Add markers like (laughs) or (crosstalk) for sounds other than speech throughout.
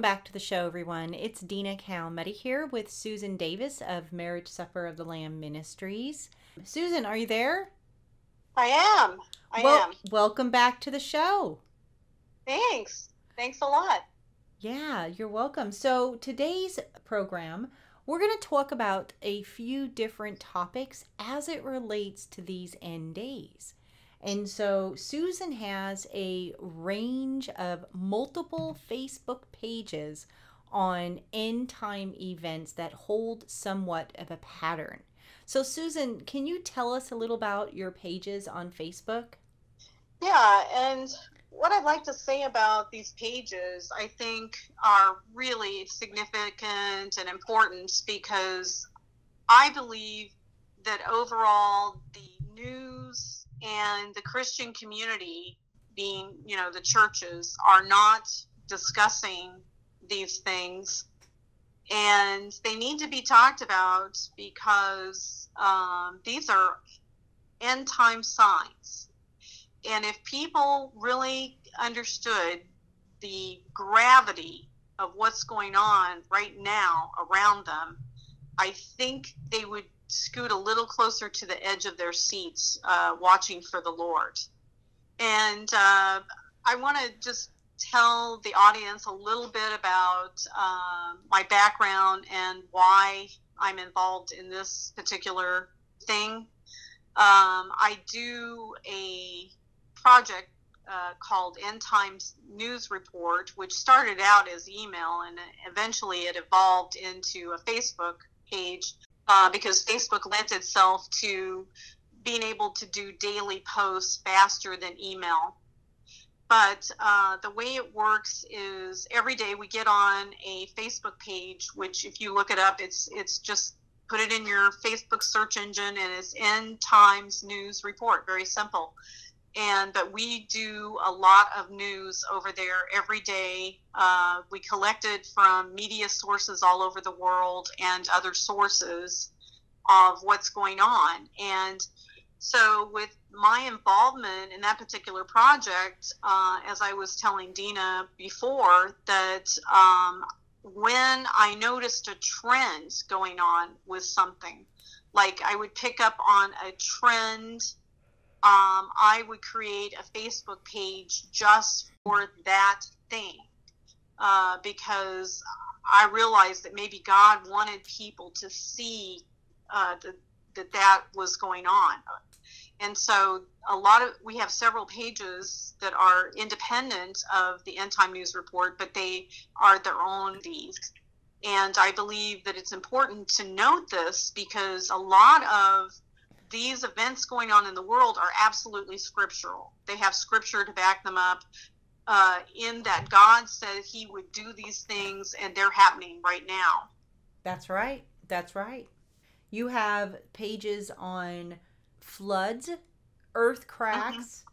Welcome back to the show, everyone. It's Dina Kalmeta here with Susan Davis of Marriage Supper of the Lamb Ministries. Susan, are you there? I am. I well, am. Welcome back to the show. Thanks. Thanks a lot. Yeah, you're welcome. So, today's program, we're going to talk about a few different topics as it relates to these end days. And so Susan has a range of multiple Facebook pages on end time events that hold somewhat of a pattern. So, Susan, can you tell us a little about your pages on Facebook? Yeah, and what I'd like to say about these pages, I think, are really significant and important because I believe that overall the news and the Christian community, being, you know, the churches, are not discussing these things. And they need to be talked about because um, these are end time signs. And if people really understood the gravity of what's going on right now around them, I think they would scoot a little closer to the edge of their seats, uh, watching for the Lord. And uh, I want to just tell the audience a little bit about uh, my background and why I'm involved in this particular thing. Um, I do a project uh, called End Times News Report, which started out as email and eventually it evolved into a Facebook page uh, because Facebook lent itself to being able to do daily posts faster than email. But uh, the way it works is every day we get on a Facebook page, which if you look it up, it's it's just put it in your Facebook search engine and it's End Times News Report. Very simple and but we do a lot of news over there every day. Uh, we collect it from media sources all over the world and other sources of what's going on. And so, with my involvement in that particular project, uh, as I was telling Dina before, that um, when I noticed a trend going on with something, like I would pick up on a trend um, I would create a Facebook page just for that thing uh, because I realized that maybe God wanted people to see uh, the, that that was going on. And so a lot of we have several pages that are independent of the End Time News Report, but they are their own these. And I believe that it's important to note this because a lot of these events going on in the world are absolutely scriptural. They have scripture to back them up. Uh, in that God said He would do these things, and they're happening right now. That's right. That's right. You have pages on floods, earth cracks,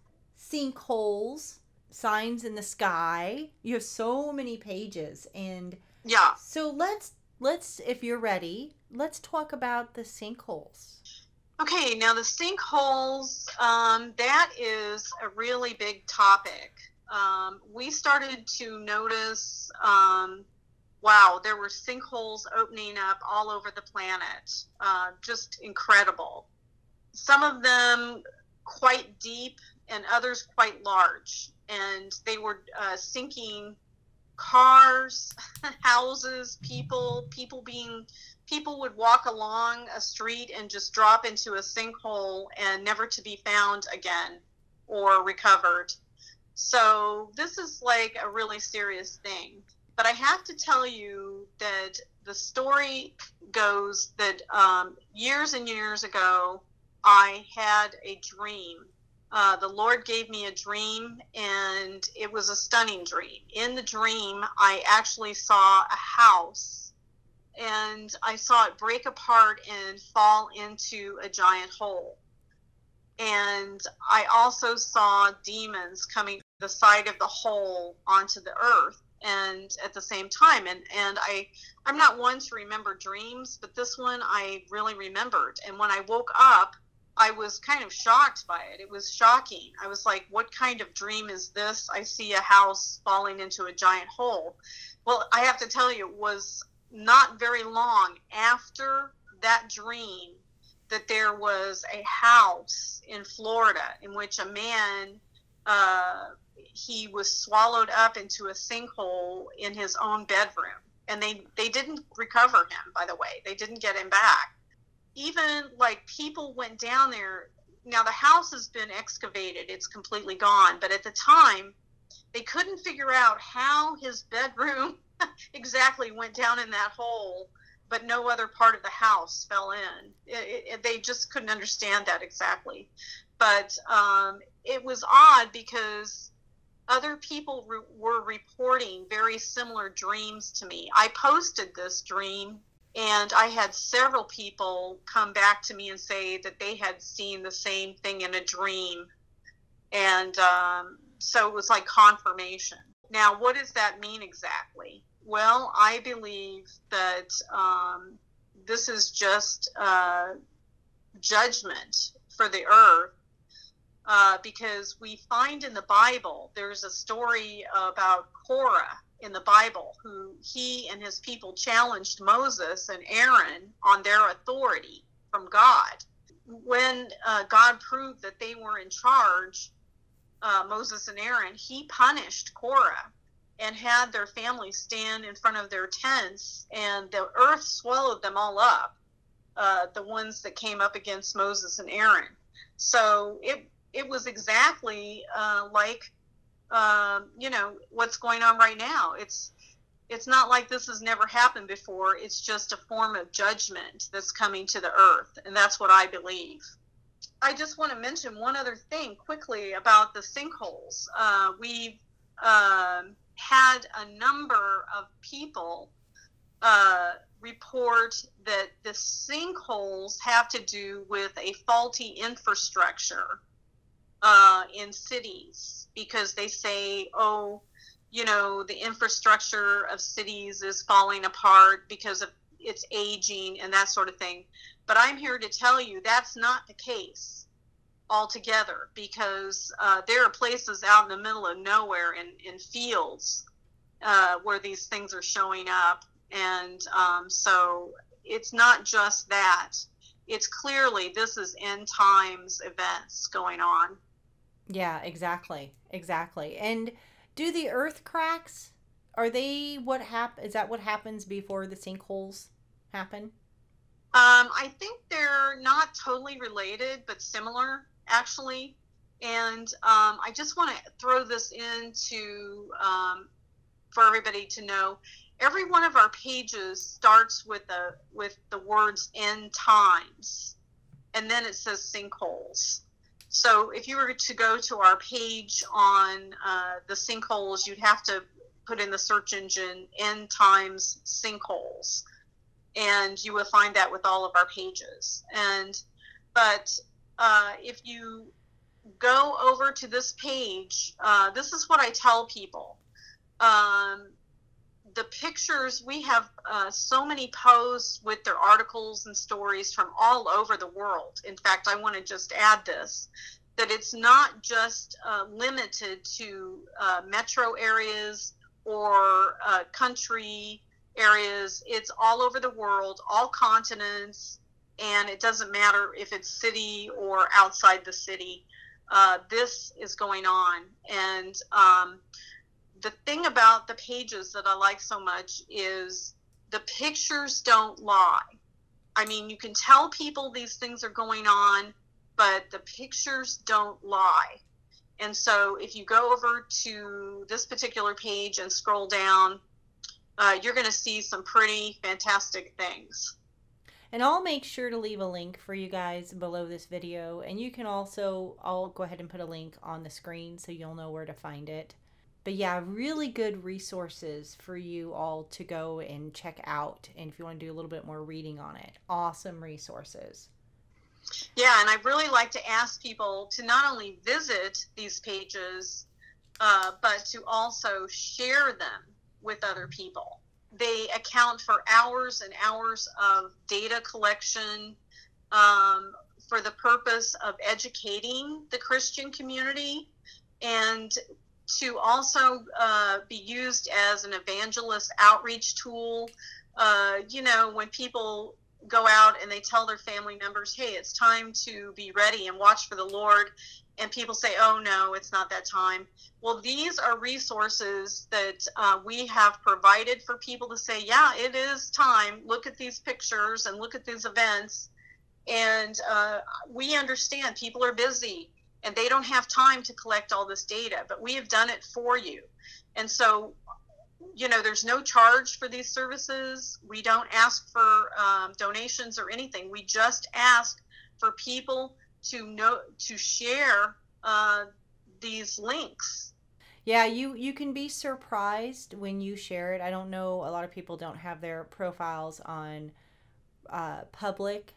mm-hmm. sinkholes, signs in the sky. You have so many pages, and yeah. So let's let's, if you're ready, let's talk about the sinkholes. Okay, now the sinkholes, um, that is a really big topic. Um, we started to notice, um, wow, there were sinkholes opening up all over the planet. Uh, just incredible. Some of them quite deep and others quite large. And they were uh, sinking cars, (laughs) houses, people, people being people would walk along a street and just drop into a sinkhole and never to be found again or recovered. So this is like a really serious thing. But I have to tell you that the story goes that um, years and years ago, I had a dream. Uh, the Lord gave me a dream, and it was a stunning dream. In the dream, I actually saw a house and I saw it break apart and fall into a giant hole. And I also saw demons coming the side of the hole onto the earth and at the same time and and I I'm not one to remember dreams but this one I really remembered and when I woke up I was kind of shocked by it. It was shocking. I was like, what kind of dream is this? I see a house falling into a giant hole. Well, I have to tell you, it was not very long after that dream that there was a house in Florida in which a man uh, he was swallowed up into a sinkhole in his own bedroom, and they they didn't recover him. By the way, they didn't get him back even like people went down there. Now the house has been excavated, it's completely gone, but at the time they couldn't figure out how his bedroom (laughs) exactly went down in that hole, but no other part of the house fell in. It, it, they just couldn't understand that exactly. But um, it was odd because other people re- were reporting very similar dreams to me. I posted this dream and I had several people come back to me and say that they had seen the same thing in a dream. And um, so it was like confirmation. Now, what does that mean exactly? Well, I believe that um, this is just uh, judgment for the earth uh, because we find in the Bible there's a story about Korah in the Bible who he and his people challenged Moses and Aaron on their authority from God. When uh, God proved that they were in charge, uh, Moses and Aaron, he punished Korah and had their families stand in front of their tents, and the earth swallowed them all up, uh, the ones that came up against Moses and Aaron. So it it was exactly uh, like um, you know what's going on right now. It's it's not like this has never happened before. It's just a form of judgment that's coming to the earth, and that's what I believe. I just want to mention one other thing quickly about the sinkholes. Uh, we've um, had a number of people uh, report that the sinkholes have to do with a faulty infrastructure uh, in cities because they say, oh, you know, the infrastructure of cities is falling apart because of it's aging and that sort of thing. But I'm here to tell you that's not the case altogether because uh, there are places out in the middle of nowhere in, in fields uh, where these things are showing up. And um, so it's not just that. It's clearly this is end times events going on. Yeah, exactly. Exactly. And do the earth cracks are they what hap is that what happens before the sinkholes happen? Um, I think they're not totally related, but similar actually. And um, I just want to throw this into um, for everybody to know. Every one of our pages starts with the with the words "end times," and then it says sinkholes. So if you were to go to our page on uh, the sinkholes, you'd have to put in the search engine end times sinkholes, and you will find that with all of our pages. And but uh, if you go over to this page, uh, this is what I tell people. Um, the pictures we have uh, so many posts with their articles and stories from all over the world. In fact i want to just add this that it's not just uh, limited to uh, metro areas or uh, country areas. It's all over the world all continents and it doesn't matter if it's city or outside the city uh, this is going on and um, the thing about the pages that I like so much is the pictures don't lie. I mean, you can tell people these things are going on, but the pictures don't lie. And so if you go over to this particular page and scroll down, uh, you're going to see some pretty fantastic things. And I'll make sure to leave a link for you guys below this video. And you can also, I'll go ahead and put a link on the screen so you'll know where to find it but yeah, really good resources for you all to go and check out. And if you want to do a little bit more reading on it, awesome resources. Yeah, and I really like to ask people to not only visit these pages, uh, but to also share them with other people. They account for hours and hours of data collection um, for the purpose of educating the Christian community and to also uh, be used as an evangelist outreach tool. Uh, you know, when people go out and they tell their family members, hey, it's time to be ready and watch for the Lord, and people say, oh, no, it's not that time. Well, these are resources that uh, we have provided for people to say, yeah, it is time. Look at these pictures and look at these events. And uh, we understand people are busy and they don't have time to collect all this data, but we have done it for you. And so, you know, there's no charge for these services. We don't ask for um, donations or anything. We just ask for people to know to share uh, these links. Yeah, you you can be surprised when you share it. I don't know. A lot of people don't have their profiles on uh, public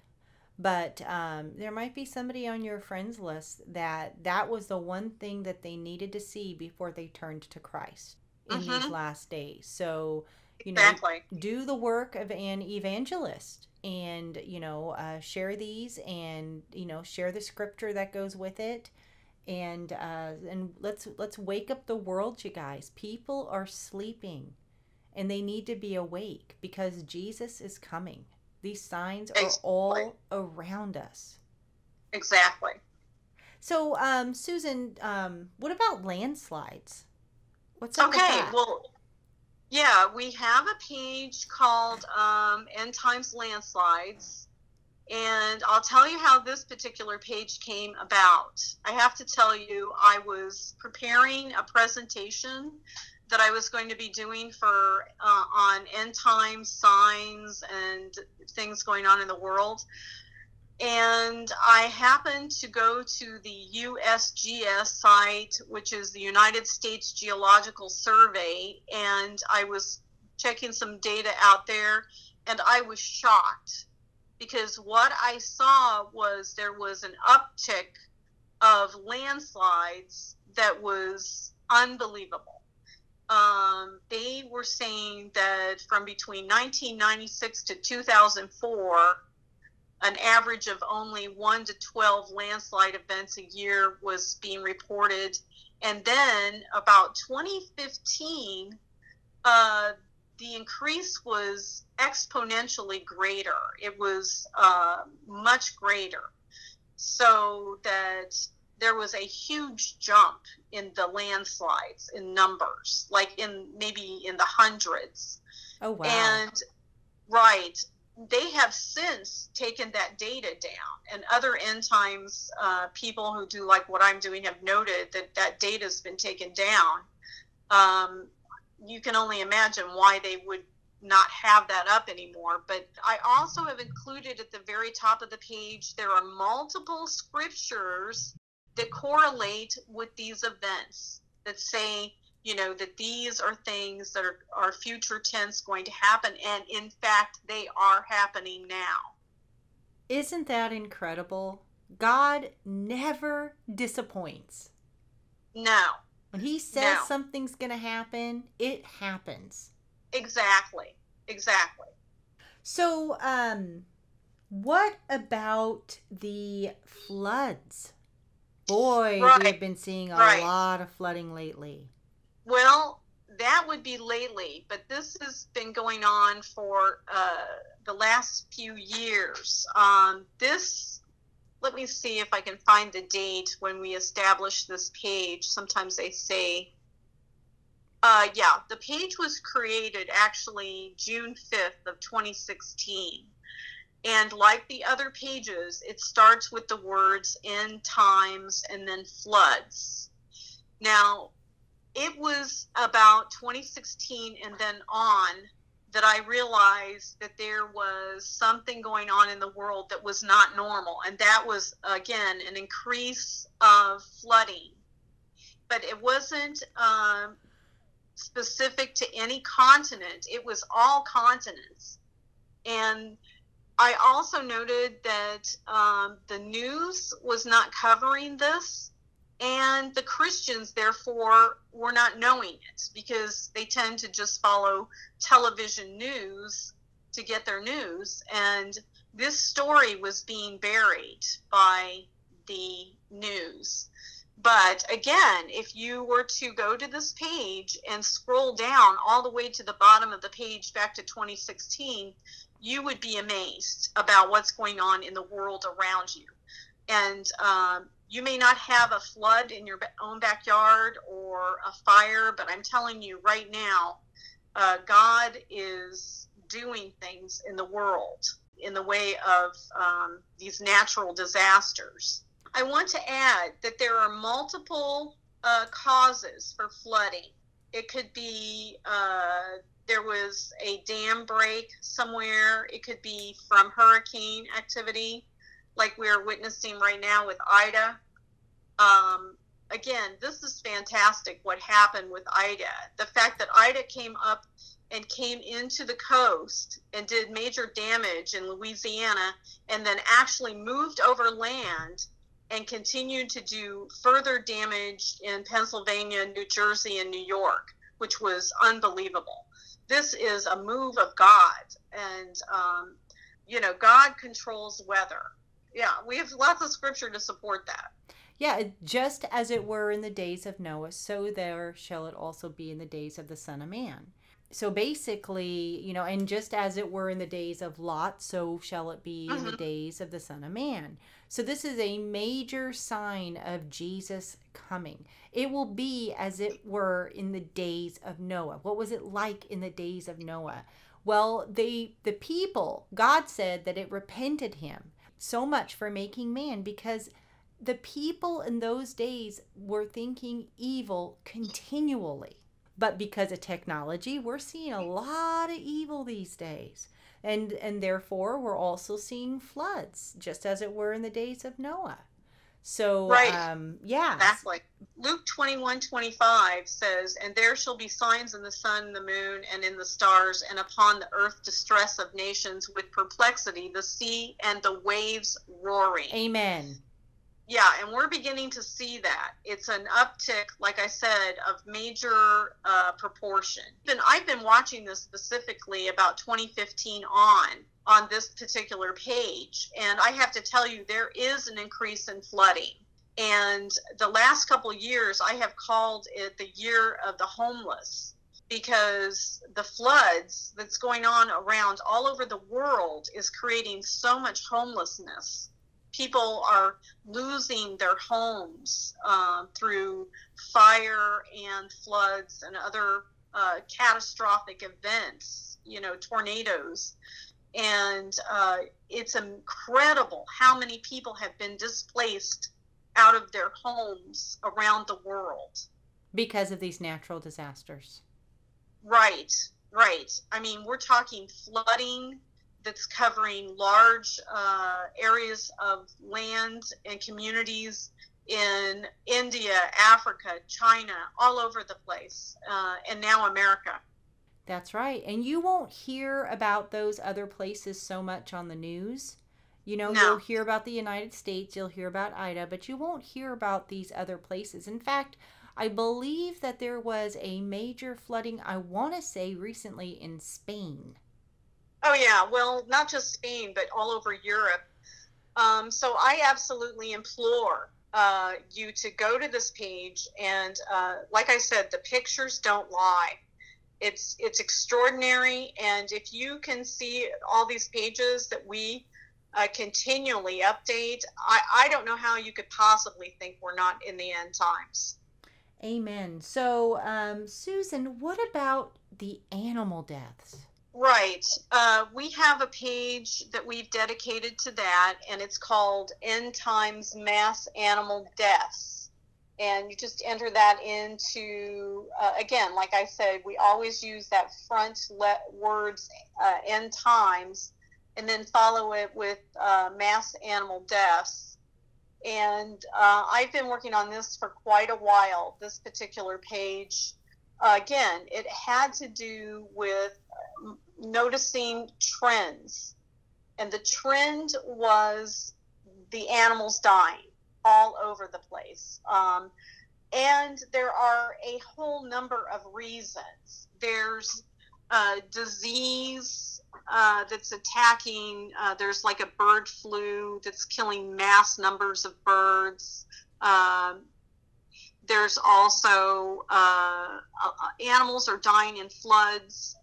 but um, there might be somebody on your friends list that that was the one thing that they needed to see before they turned to Christ in mm-hmm. these last days. So, you know, exactly. do the work of an evangelist and, you know, uh, share these and, you know, share the scripture that goes with it. And uh, and let's let's wake up the world, you guys. People are sleeping, and they need to be awake because Jesus is coming. These signs are exactly. all around us. Exactly. So, um, Susan, um, what about landslides? What's up okay? Well, yeah, we have a page called um, End Times Landslides, and I'll tell you how this particular page came about. I have to tell you, I was preparing a presentation that I was going to be doing for uh, on end times signs and things going on in the world. And I happened to go to the USGS site, which is the United States Geological Survey, and I was checking some data out there, and I was shocked because what I saw was there was an uptick of landslides that was unbelievable. Um, they were saying that from between 1996 to 2004, an average of only 1 to 12 landslide events a year was being reported. And then about 2015, uh, the increase was exponentially greater. It was uh, much greater. So that there was a huge jump in the landslides in numbers, like in maybe in the hundreds. Oh wow! And right, they have since taken that data down, and other end times uh, people who do like what I'm doing have noted that that data has been taken down. Um, you can only imagine why they would not have that up anymore. But I also have included at the very top of the page, there are multiple scriptures that correlate with these events that say, you know, that these are things that are, are future tense going to happen. And in fact, they are happening now. Isn't that incredible? God never disappoints. No. When he says no. something's going to happen, it happens. Exactly. Exactly. So, um, what about the floods? Boy, right. we have been seeing a right. lot of flooding lately. Well, that would be lately, but this has been going on for uh, the last few years. Um, this, let me see if I can find the date when we established this page. Sometimes they say, uh, yeah, the page was created actually June 5th of 2016. And like the other pages, it starts with the words end times and then floods. Now, it was about 2016 and then on that I realized that there was something going on in the world that was not normal. And that was, again, an increase of flooding. But it wasn't um, specific to any continent, it was all continents. And I also noted that um, the news was not covering this, and the Christians, therefore, were not knowing it because they tend to just follow television news to get their news. And this story was being buried by the news. But again, if you were to go to this page and scroll down all the way to the bottom of the page back to 2016, you would be amazed about what's going on in the world around you. And um, you may not have a flood in your own backyard or a fire, but I'm telling you right now, uh, God is doing things in the world in the way of um, these natural disasters. I want to add that there are multiple uh, causes for flooding. It could be uh, there was a dam break somewhere, it could be from hurricane activity, like we're witnessing right now with Ida. Um, again, this is fantastic what happened with Ida. The fact that Ida came up and came into the coast and did major damage in Louisiana and then actually moved over land and continued to do further damage in Pennsylvania, New Jersey, and New York, which was unbelievable. This is a move of God, and um, you know, God controls weather. Yeah, we have lots of scripture to support that. Yeah, just as it were in the days of Noah, so there shall it also be in the days of the Son of Man so basically, you know, and just as it were in the days of Lot, so shall it be in the mm-hmm. days of the Son of Man. So this is a major sign of Jesus coming. It will be as it were in the days of Noah. What was it like in the days of Noah? Well, they the people, God said that it repented him so much for making man because the people in those days were thinking evil continually. But because of technology we're seeing a lot of evil these days. And and therefore we're also seeing floods just as it were in the days of noah so right. um yeah. Exactly. Luke 21 25 says and there shall be signs in the sun the moon and in the stars and upon the earth distress of nations with perplexity the sea and the waves roaring. Amen yeah, and we're beginning to see that. It's an uptick, like I said, of major uh, proportion. And I've been watching this specifically about 2015 on on this particular page, and I have to tell you there is an increase in flooding. And the last couple years, I have called it the year of the homeless because the floods that's going on around all over the world is creating so much homelessness people are losing their homes uh, through fire and floods and other uh, catastrophic events, you know, tornadoes. And uh, it's incredible how many people have been displaced out of their homes around the world because of these natural disasters. Right, right. I mean, we're talking flooding, that's covering large uh, areas of land and communities in India, Africa, China, all over the place, uh, and now America. That's right. And you won't hear about those other places so much on the news. You know, no. you'll hear about the United States, you'll hear about Ida, but you won't hear about these other places. In fact, I believe that there was a major flooding, I want to say recently in Spain. Oh yeah, well, not just Spain, but all over Europe. Um, so I absolutely implore uh, you to go to this page, and uh, like I said, the pictures don't lie. It's it's extraordinary, and if you can see all these pages that we uh, continually update, I, I don't know how you could possibly think we're not in the end times. Amen. So, um, Susan, what about the animal deaths? Right. Uh, we have a page that we've dedicated to that, and it's called End Times Mass Animal Deaths. And you just enter that into, uh, again, like I said, we always use that front le- words, uh, End Times, and then follow it with uh, Mass Animal Deaths. And uh, I've been working on this for quite a while, this particular page. again, it had to do with noticing trends. And the trend was the animals dying all over the place. Um, and there are a whole number of reasons. There's uh, disease uh, that's attacking. Uh, there's like a bird flu that's killing mass numbers of birds. Um, there's also uh, uh, animals are dying in floods.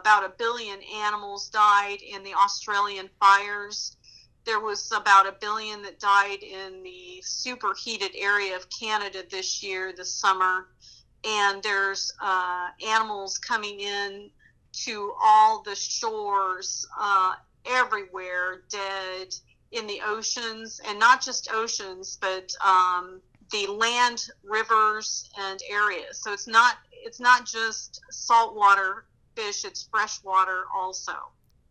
About a billion animals died in the Australian fires there was about a billion that died in the superheated area of Canada this year, this summer. And there's uh, animals coming in to all the shores uh, everywhere, dead in the oceans, and not just oceans, but um, the land, rivers, and areas. So it's not it's not just saltwater fish; it's freshwater also.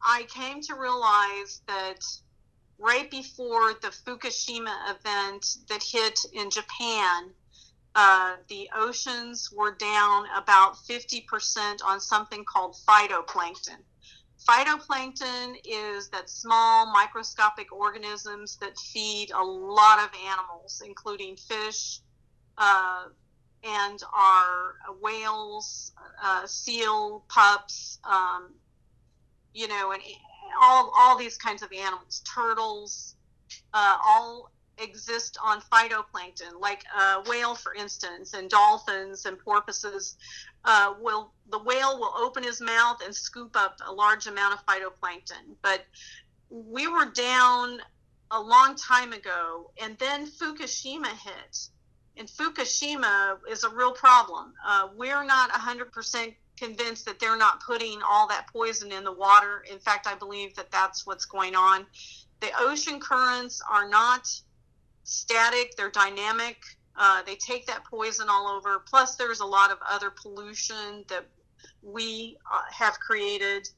I came to realize that right before the Fukushima event that hit in Japan, uh, the oceans were down about 50% on something called phytoplankton. Phytoplankton is that small microscopic organisms that feed a lot of animals, including fish uh, and our whales, uh, seal pups, um, you know, and all all these kinds of animals, turtles, uh, all exist on phytoplankton, like a whale, for instance, and dolphins and porpoises. Uh, will the whale will open his mouth and scoop up a large amount of phytoplankton, but we were down a long time ago, and then Fukushima hit. And Fukushima is a real problem. Uh, we're not 100% convinced that they're not putting all that poison in the water. In fact, I believe that that's what's going on. The ocean currents are not static, they're dynamic. Uh, they take that poison all over. Plus, there's a lot of other pollution that we uh, have created.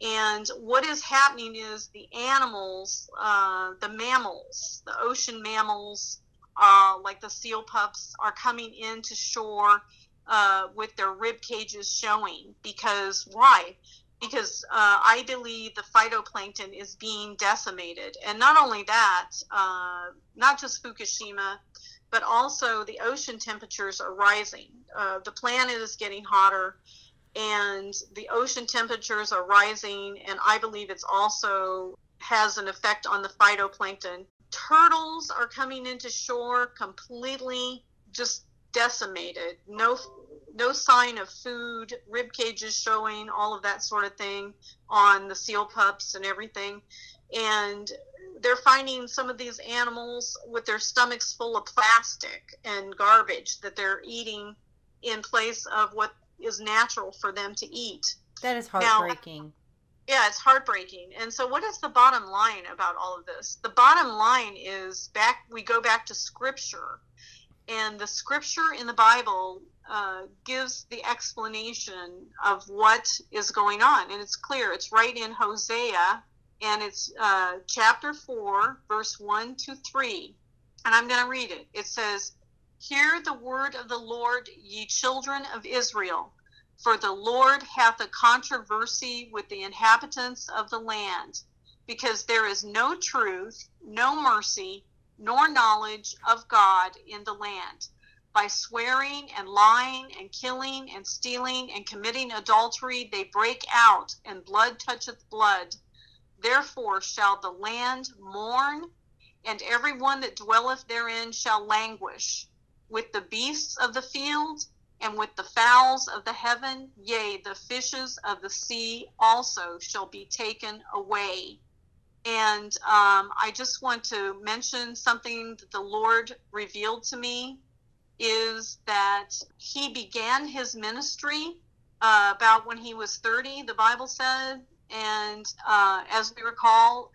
And what is happening is the animals, uh, the mammals, the ocean mammals, uh, like the seal pups, are coming into shore uh, with their rib cages showing. Because why? Because uh, I believe the phytoplankton is being decimated. And not only that, uh, not just Fukushima, but also the ocean temperatures are rising. Uh, the planet is getting hotter and the ocean temperatures are rising and i believe it's also has an effect on the phytoplankton turtles are coming into shore completely just decimated. No no sign of food, rib cages showing, all of that sort of thing on the seal pups and everything. And they're finding some of these animals with their stomachs full of plastic and garbage that they're eating in place of what is natural for them to eat. That is heartbreaking. Now, yeah, it's heartbreaking. And so what is the bottom line about all of this? The bottom line is back we go back to scripture and the scripture in the Bible uh, gives the explanation of what is going on. And it's clear, it's right in Hosea, and it's uh, chapter 4, verse 1 to 3. And I'm going to read it. It says, Hear the word of the Lord, ye children of Israel. For the Lord hath a controversy with the inhabitants of the land, because there is no truth, no mercy, nor knowledge of God in the land. By swearing and lying and killing and stealing and committing adultery, they break out, and blood toucheth blood. Therefore shall the land mourn, and every one that dwelleth therein shall languish. With the beasts of the field, and with the fowls of the heaven, yea, the fishes of the sea also shall be taken away. And um, I just want to mention something that the Lord revealed to me is that he began his ministry uh, about when he was 30, the Bible said. And uh, as we recall,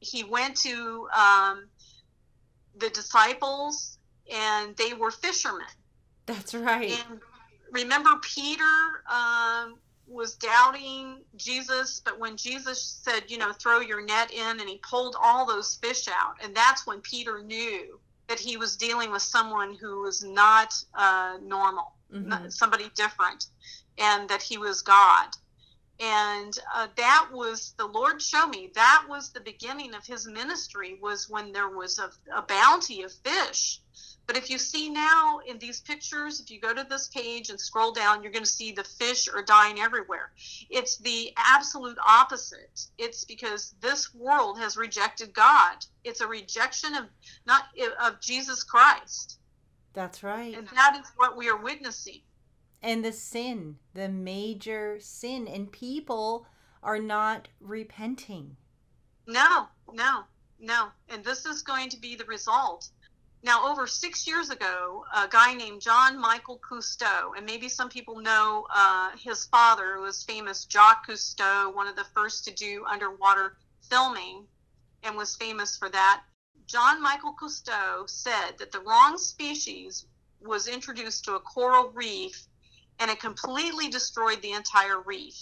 he went to um, the disciples and they were fishermen. That's right. And remember, Peter um, was doubting Jesus, but when Jesus said, you know, throw your net in, and he pulled all those fish out, and that's when Peter knew that he was dealing with someone who was not uh, normal, mm-hmm. somebody different, and that he was God. and uh, that was the lord showed me that was the beginning of his ministry was when there was a, a, bounty of fish but if you see now in these pictures if you go to this page and scroll down you're going to see the fish are dying everywhere it's the absolute opposite it's because this world has rejected god it's a rejection of not of jesus christ that's right and that is what we are witnessing and the sin, the major sin, and people are not repenting. No, no, no. And this is going to be the result. Now, over six years ago, a guy named John Michael Cousteau, and maybe some people know uh, his father who was famous Jacques Cousteau, one of the first to do underwater filming, and was famous for that. John Michael Cousteau said that the wrong species was introduced to a coral reef and it completely destroyed the entire reef.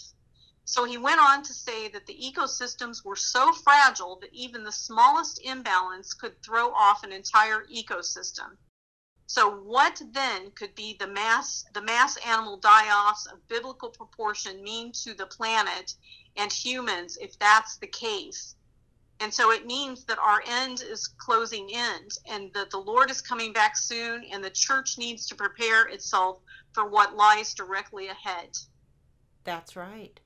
So he went on to say that the ecosystems were so fragile that even the smallest imbalance could throw off an entire ecosystem. So what then could be the mass the mass animal die-offs of biblical proportion mean to the planet and humans if that's the case? And so it means that our end is closing in and that the Lord is coming back soon and the church needs to prepare itself for what lies directly ahead. That's right.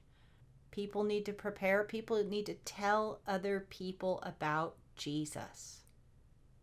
People need to prepare, people need to tell other people about Jesus.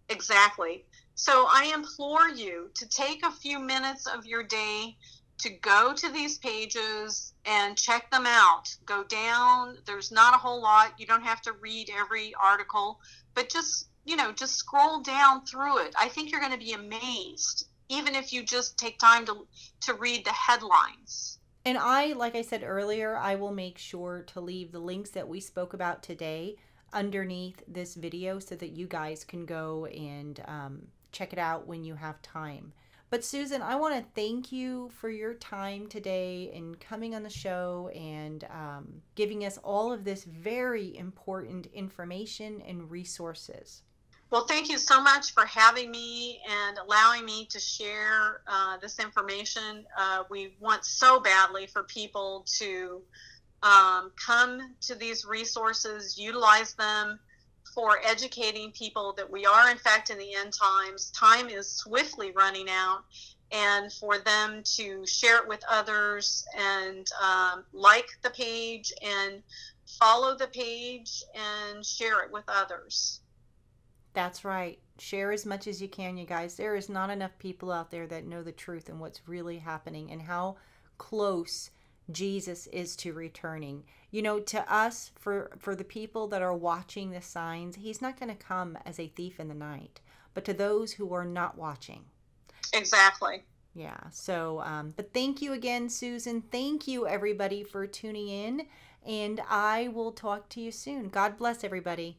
Exactly. So I implore you to take a few minutes of your day to go to these pages and check them out. Go down. There's not a whole lot. You don't have to read every article, but just, you know, just scroll down through it. I think you're going to be amazed even if you just take time to to read the headlines. And I, like I said earlier, I will make sure to leave the links that we spoke about today underneath this video so that you guys can go and um, check it out when you have time. But Susan, I want to thank you for your time today and coming on the show and um, giving us all of this very important information and resources. Well, thank you so much for having me and allowing me to share uh, this information. Uh, we want so badly for people to um, come to these resources, utilize them for educating people that we are, in fact, in the end times. Time is swiftly running out, and for them to share it with others and um, like the page and follow the page and share it with others. That's right. Share as much as you can, you guys. There is not enough people out there that know the truth and what's really happening and how close Jesus is to returning. You know, to us, for for the people that are watching the signs, he's not going to come as a thief in the night. But to those who are not watching, exactly. Yeah. So, um, but thank you again, Susan. Thank you, everybody, for tuning in. And I will talk to you soon. God bless everybody.